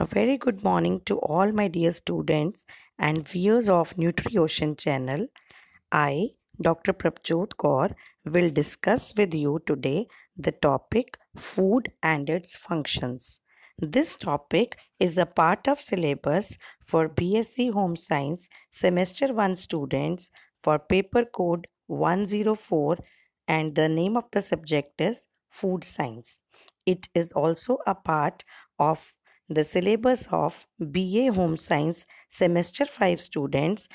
A very good morning to all my dear students and viewers of NutriOcean channel. I, Dr. Prabjot Kaur, will discuss with you today the topic food and its functions. This topic is a part of syllabus for BSc Home Science semester 1 students for paper code 104 and the name of the subject is food science. It is also a part of the syllabus of BA Home Science semester 5 students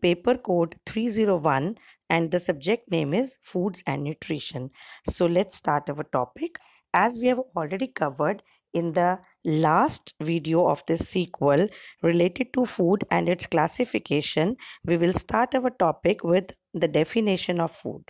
paper code 301 and the subject name is foods and nutrition. So let's start our topic as we have already covered in the last video of this sequel related to food and its classification we will start our topic with the definition of food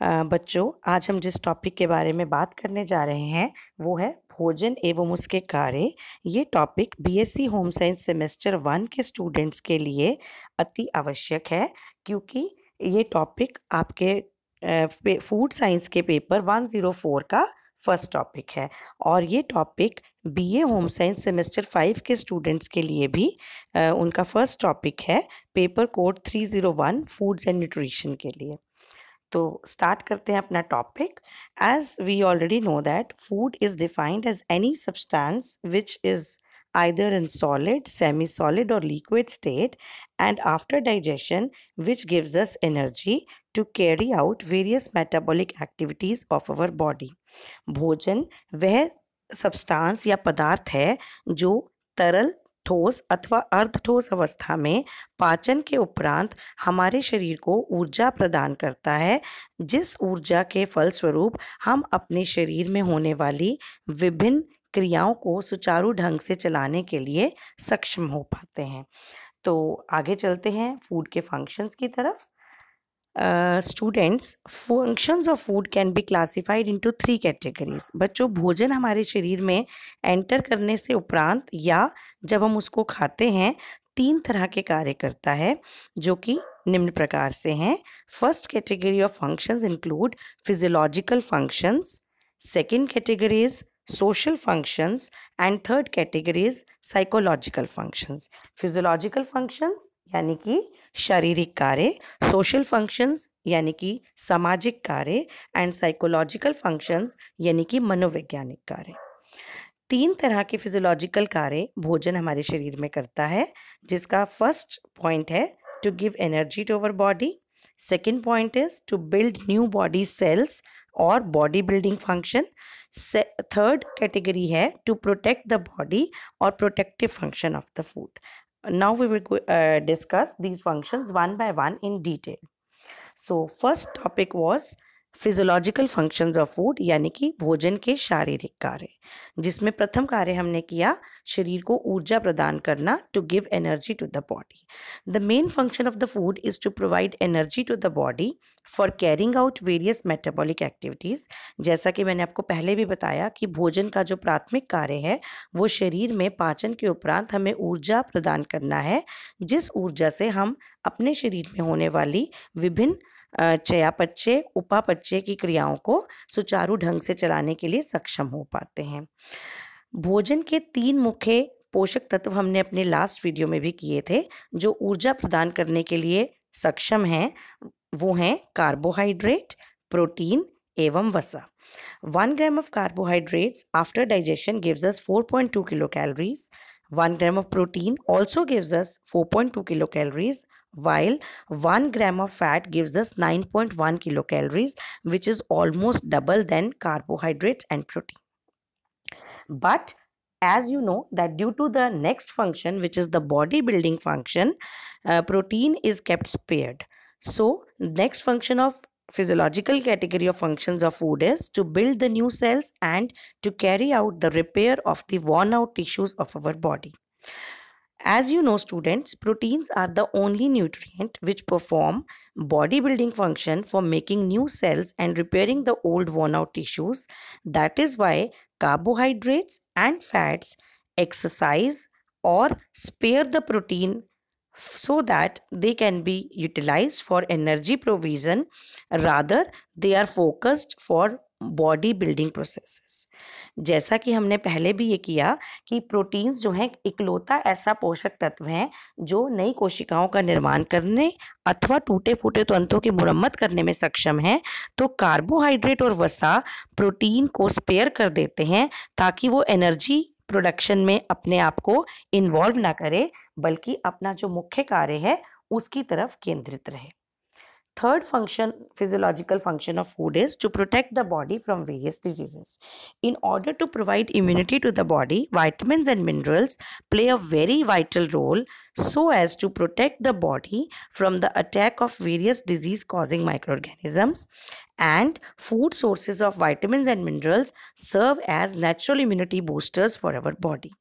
बच्चों आज हम जिस topic के बारे में बात करने जा रहे हैं वो है भोजन एवं उसके कार्य। ये topic BSc home science semester one के स्टूडेंट्स के लिए अति आवश्यक है क्योंकि ये टॉपिक आपके फ़ूड साइंस के पेपर 104 का फ़र्स्ट टॉपिक है। और ये topic BA home science semester five के स्टूडेंट्स के लिए भी आ, उनका फ़र्स्ट टॉपिक है paper code 301 foods and nutrition के लिए। तो स्टार्ट करते हैं अपना topic as we already know that food is defined as any substance which is either in solid semi solid और liquid state and after digestion which gives us energy to carry out various metabolic activities of our body भोजन वह substance या पदार्थ है जो तरल ठोस अथवा अर्ध ठोस अवस्था में पाचन के उपरांत हमारे शरीर को ऊर्जा प्रदान करता है, जिस ऊर्जा के फलस्वरूप हम अपने शरीर में होने वाली विभिन्न क्रियाओं को सुचारू ढंग से चलाने के लिए सक्षम हो पाते हैं। तो आगे चलते हैं फ़ूड के फ़ंक्शंस की तरफ़। Students functions of food can be classified into three categories बच्चों, भोजन हमारे शरीर में एंटर करने से उपरांत या जब हम उसको खाते हैं, तीन तरह के कार्य करता है, जो कि निम्न प्रकार से हैं। First category of functions include physiological functions second categories functions, and third category is psychological functions. Physiological functions यानी कि शारीरिक कार्य सोशल फ़ंक्शंस यानी कि सामाजिक कार्य एंड साइकोलॉजिकल फ़ंक्शंस यानी कि मनोवैज्ञानिक कार्य। तीन तरह के फिजियोलॉजिकल कार्य भोजन हमारे शरीर में करता है, जिसका फ़र्स्ट पॉइंट है to give energy to our body second point is to build new body cells और body building function third category है टू प्रोटेक्ट द बॉडी और protective function of the food now we will uh, discuss these functions one by one in detail. So first topic was physiological functions of food यानी कि भोजन के शारीरिक कार्य, जिसमें प्रथम कार्य हमने किया शरीर को ऊर्जा प्रदान करना to give energy to the body the main function of the food is to provide energy to the body for carrying out various metabolic activities जैसा कि मैंने आपको पहले भी बताया कि भोजन का जो प्राथमिक कार्य है, वो शरीर में पाचन के उपरांत हमें ऊर्जा प्रदान करना है, जिस ऊर्जा से हम अपने शरीर में होने वाली विभिन्न चयापच्य उपापच्य की क्रियाओं को सुचारू ढंग से चलाने के लिए सक्षम हो पाते हैं। भोजन के तीन मुख्य पोषक तत्व हमने अपने लास्ट वीडियो में भी किए थे, जो ऊर्जा प्रदान करने के लिए सक्षम हैं, वो हैं कार्बोहाइड्रेट प्रोटीन एवं वसा। One gram of carbohydrates after digestion gives us 4.2 kilo calories 1 gram of protein also gives us 4.2 kilocalories. While 1 gram of fat gives us 9.1 kilocalories which is almost double than carbohydrates and protein but as you know that due to the next function which is the body building function uh, protein is kept spared so next function of physiological category of functions of food is to build the new cells and to carry out the repair of the worn out tissues of our body. As you know students, proteins are the only nutrient which perform bodybuilding function for making new cells and repairing the old worn out tissues. That is why carbohydrates and fats exercise or spare the protein so that they can be utilized for energy provision rather they are focused for body building processes. जैसा कि हमने पहले भी ये किया कि proteins जो हैं, इकलौता ऐसा पोषक तत्व हैं, जो नई कोशिकाओं का निर्माण करने अथवा टूटे फूटे तंत्रों की मुरम्मत करने में सक्षम हैं तो कार्बोहाइड्रेट और वसा प्रोटीन को स्पेयर कर देते हैं ताकि वो एनर्जी प्रोडक्शन में अपने आप को इन्वॉल्व ना करे, बल्कि अपना जो मुख्य कार्य है, उसकी तरफ़ केंद्रित रहे। Third function physiological function of food is to protect the body from various diseases. In order to provide immunity to the body vitamins and minerals play a very vital role so as to protect the body from the attack of various disease causing microorganisms. And food sources of vitamins and minerals serve as natural immunity boosters for our body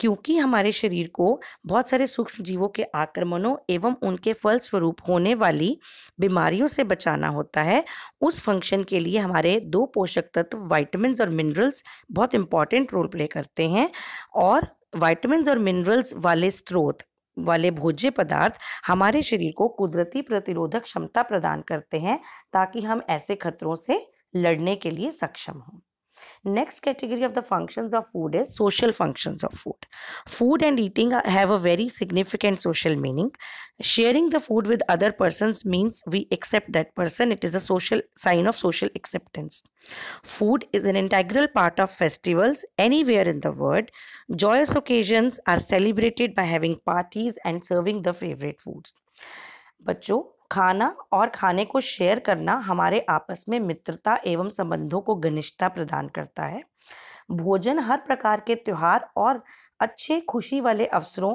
क्योंकि हमारे शरीर को बहुत सारे सूक्ष्म जीवों के आक्रमणों एवं उनके फलस्वरूप होने वाली बीमारियों से बचाना होता है, उस फ़ंक्शन के लिए हमारे दो पोषक तत्व वाइटमिन और मिनरल्स बहुत इंपॉर्टेंट रोल प्ले करते हैं। और वाइटमिन और मिनरल्स वाले स्रोत, वाले भोज्य पदार्थ हमारे शरीर को कुदरती प्रतिरोधक क्षमता प्रदान करते हैं, ताकि हम ऐसे खतरों से लड़ने के लिए सक्षम हों। Next category of the functions of food is social functions of food. Food and eating have a very significant social meaning. Sharing the food with other persons means we accept that person. It is a social sign of social acceptance. Food is an integral part of festivals anywhere in the world. Joyous occasions are celebrated by having parties and serving the favorite foods. बच्चों खाना और खाने को share करना हमारे आपस में मित्रता एवं संबंधों को घनिष्ठता प्रदान करता है। भोजन हर प्रकार के त्यौहार और अच्छे खुशी वाले अवसरों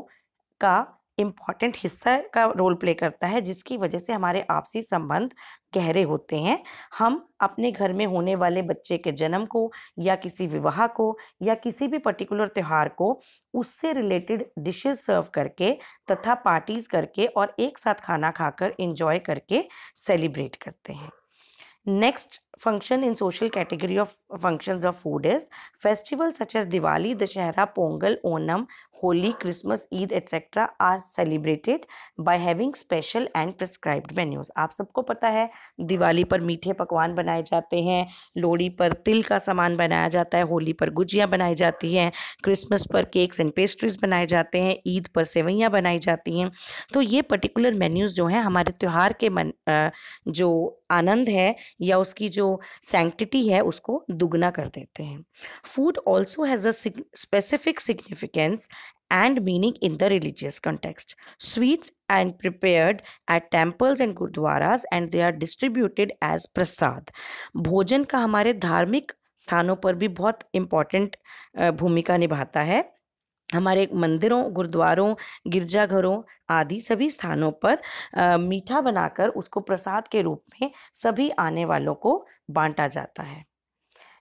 का इंपॉर्टेंट हिस्सा का रोल प्ले करता है, जिसकी वजह से हमारे आपसी संबंध गहरे होते हैं। हम अपने घर में होने वाले बच्चे के जन्म को, या किसी विवाह को, या किसी भी पर्टिकुलर त्यौहार को, उससे रिलेटेड डिशेस सर्व करके, तथा पार्टीज़ करके, और एक साथ खाना खाकर इंजॉय करके सेलिब्रेट करते हैं। Next function in social category of functions of food is festivals such as Diwali, Dashera, Pongal, Onam, Holi, Christmas, Eid, etc. are celebrated by having special and prescribed menus. आप सबको पता है दिवाली पर मीठे पकवान बनाए जाते हैं लोहड़ी पर तिल का सामान बनाया जाता है होली पर गुजिया बनाई जाती हैं क्रिसमस पर केक्स एंड पेस्ट्रीज बनाए जाते हैं ईद पर सेवैयाँ बनाई जाती हैं तो ये पर्टिकुलर मेन्यूज़ जो हैं हमारे त्यौहार के मन जो आनंद है या उसकी जो सैंक्टिटी है उसको दुगना कर देते हैं food also has a specific significance and meaning in the religious context. Sweets and prepared at temples and gurdwaras and they are distributed as prasad. भोजन का हमारे धार्मिक स्थानों पर भी बहुत इंपॉर्टेंट भूमिका निभाता है हमारे मंदिरों गुरुद्वारों गिरजाघरों आदि सभी स्थानों पर आ, मीठा बनाकर उसको प्रसाद के रूप में सभी आने वालों को बांटा जाता है।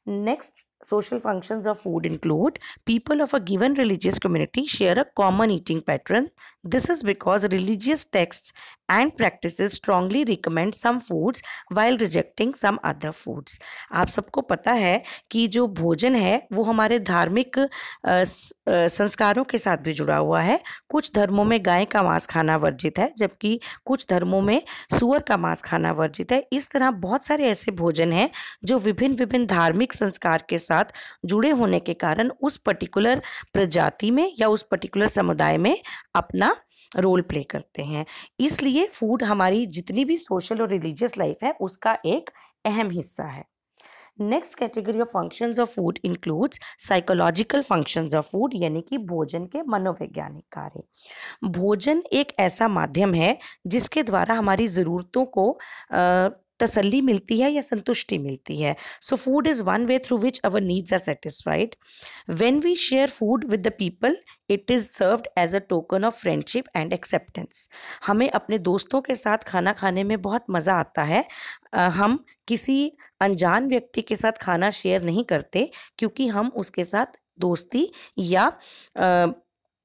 Next social functions of food include people of a given religious community share a common eating pattern this is because religious text and practices strongly recommend some foods while rejecting some other foods. आप सबको पता है कि जो भोजन है, वो हमारे धार्मिक संस्कारों के साथ भी जुड़ा हुआ है कुछ धर्मों में गाय का मांस खाना वर्जित है, जबकि कुछ धर्मों में सुअर का मांस खाना वर्जित है इस तरह बहुत सारे ऐसे भोजन हैं, जो विभिन्न विभिन्न धार्मिक संस्कार के साथ जुड़े होने के कारण उस पर्टिकुलर प्रजाति में या उस पर्टिकुलर समुदाय में अपना रोल प्ले करते हैं। इसलिए फ़ूड हमारी जितनी भी सोशल और रिलीजियस लाइफ है, उसका एक अहम हिस्सा है। Next category of functions of food includes psychological functions of food, यानी कि भोजन के मनोवैज्ञानिक कार्य। भोजन एक ऐसा माध्यम है, जिसके द्वारा हमारी ज़रूरतों को तसल्ली मिलती है या संतुष्टि मिलती है। So food is one way through which our needs are satisfied when we share food with the people it is served as a token of friendship and acceptance हमें अपने दोस्तों के साथ खाना खाने में बहुत मज़ा आता है। हम किसी अनजान व्यक्ति के साथ खाना शेयर नहीं करते, क्योंकि हम उसके साथ दोस्ती या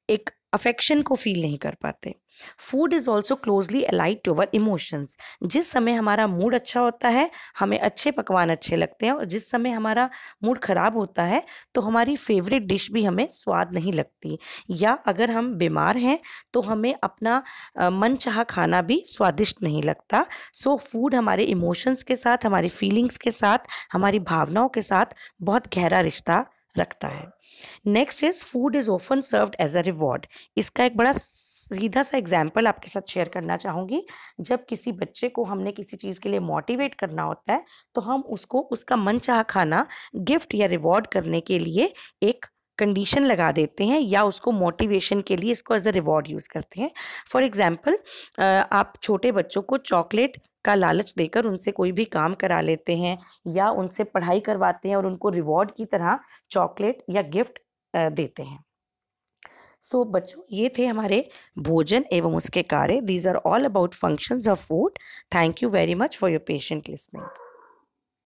एक अफेक्शन को फील नहीं कर पाते। Food is also closely allied to our emotions जिस समय हमारा मूड अच्छा होता है, हमें अच्छे पकवान अच्छे लगते हैं और जिस समय हमारा मूड ख़राब होता है तो हमारी फेवरेट डिश भी हमें स्वाद नहीं लगती। या अगर हम बीमार हैं तो हमें अपना मन चाह खाना भी स्वादिष्ट नहीं लगता। सो फ़ूड हमारे इमोशंस के साथ, हमारी फीलिंग्स के साथ, हमारी भावनाओं के साथ बहुत गहरा रिश्ता रखता है। Next is food is often served as a reward इसका एक बड़ा सीधा सा एग्ज़ाम्पल आपके साथ शेयर करना चाहूँगी। जब किसी बच्चे को हमने किसी चीज़ के लिए मोटिवेट करना होता है तो हम उसको, उसका मन चाह खाना गिफ्ट या रिवॉर्ड करने के लिए एक कंडीशन लगा देते हैं या उसको मोटिवेशन के लिए इसको एज अ रिवॉर्ड यूज़ करते हैं। फॉर एग्ज़ाम्पल आप छोटे बच्चों को चॉकलेट का लालच देकर उनसे कोई भी काम करा लेते हैं या उनसे पढ़ाई करवाते हैं और उनको रिवॉर्ड की तरह चॉकलेट या गिफ्ट देते हैं। सो so, बच्चों ये थे हमारे भोजन एवं उसके कार्य। These are all about functions of food thank you very much for your patient listening